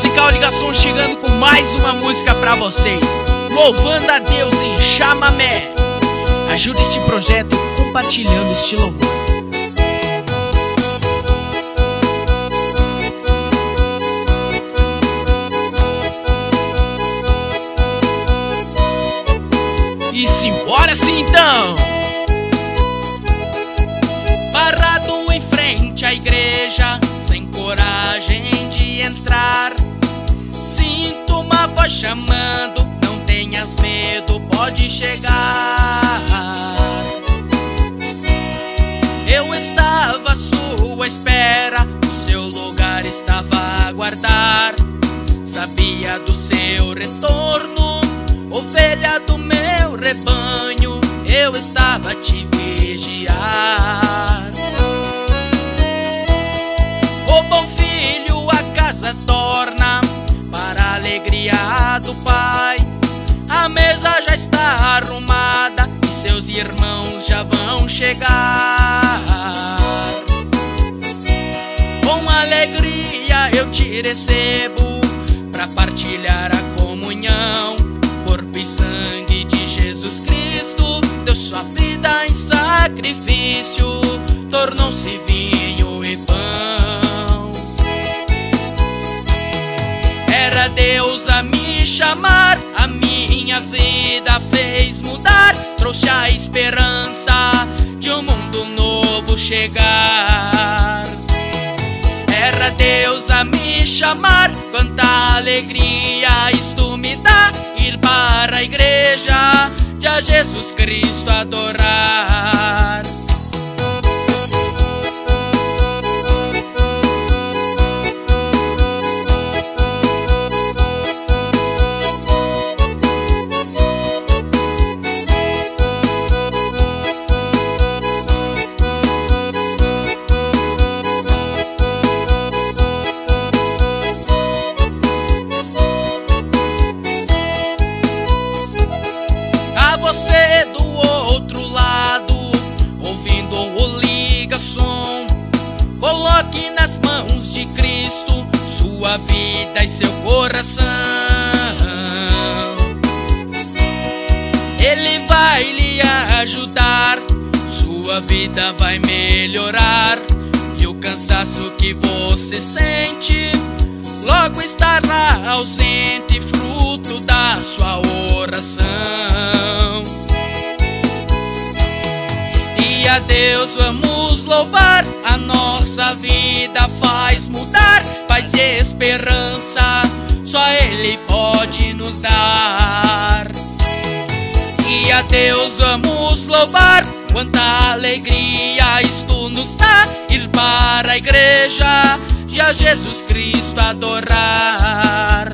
musical Ligação chegando com mais uma música para vocês. Louvando a Deus em chamamé. Ajude esse projeto compartilhando este louvor. Chamando, não tenhas medo, pode chegar. Eu estava à sua espera, o seu lugar estava a aguardar. Sabia do seu retorno, ovelha do meu rebanho, eu estava te do pai. A mesa já está arrumada e seus irmãos já vão chegar. Com alegria eu te recebo para partilhar a comunhão. Corpo e sangue de Jesus Cristo, deu sua vida em sacrifício, tornou-se vinho e pão. Era Deus a me chamar, a minha vida fez mudar, trouxe a esperança de um mundo novo chegar. Era Deus a me chamar, quanta alegria isto me dá, ir para a igreja de a Jesus Cristo adorar. Sua vida e seu coração. Ele vai lhe ajudar, sua vida vai melhorar e o cansaço que você sente logo estará ausente, fruto da sua oração. E a Deus vamos louvar, a nossa vida faz mudar, esperança, só Ele pode nos dar. E a Deus vamos louvar, quanta alegria isto nos dá, ir para a igreja e a Jesus Cristo adorar.